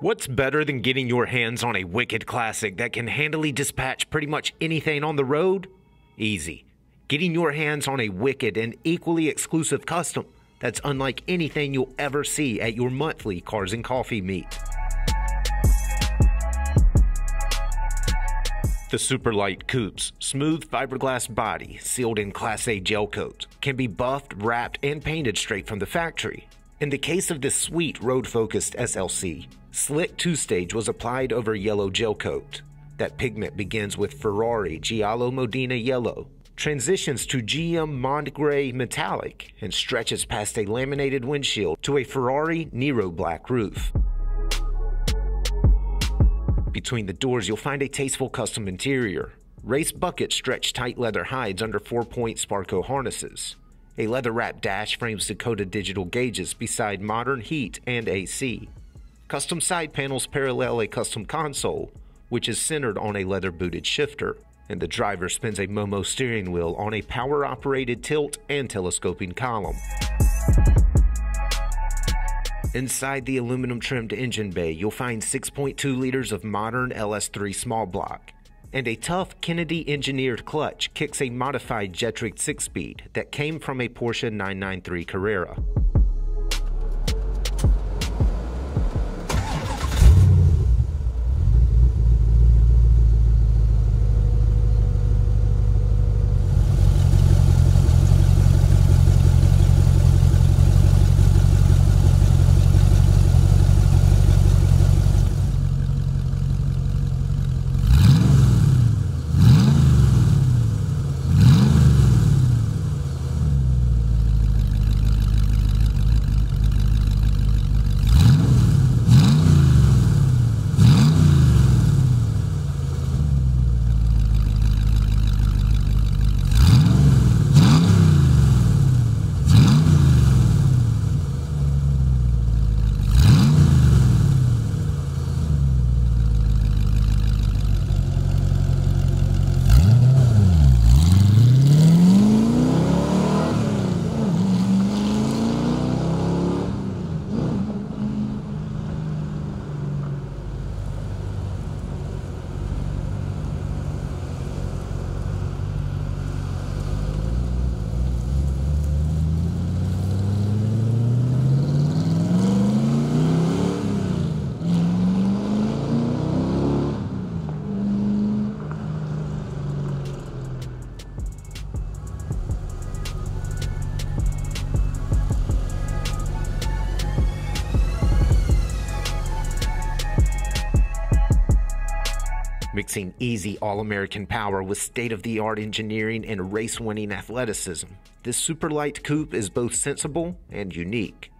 What's better than getting your hands on a wicked classic that can handily dispatch pretty much anything on the road? Easy. Getting your hands on a wicked and equally exclusive custom that's unlike anything you'll ever see at your monthly Cars and Coffee meet. The Superlite Coupe's smooth fiberglass body, sealed in Class A gel coat, can be buffed, wrapped, and painted straight from the factory. In the case of this sweet road-focused SLC, slick two-stage was applied over yellow gel coat. That pigment begins with Ferrari Giallo Modena Yellow, transitions to GM Mondgray Metallic, and stretches past a laminated windshield to a Ferrari Nero Black roof. Between the doors, you'll find a tasteful custom interior. Race bucket stretch tight leather hides under four point Sparco harnesses. A leather wrapped dash frames Dakota digital gauges beside modern heat and AC. Custom side panels parallel a custom console, which is centered on a leather booted shifter, and the driver spins a Momo steering wheel on a power operated tilt and telescoping column. Inside the aluminum trimmed engine bay, you'll find 6.2 liters of modern LS3 small block, and a tough Kennedy engineered clutch kicks a modified Getrag 6 speed that came from a Porsche 993 Carrera. Mixing easy All American power with state of the art engineering and race winning athleticism. This Superlite coupe is both sensible and unique.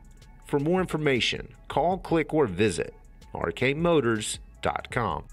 For more information, call, click, or visit rkmotors.com.